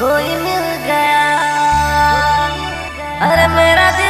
कोई मिल गया। अरे मेरा दिल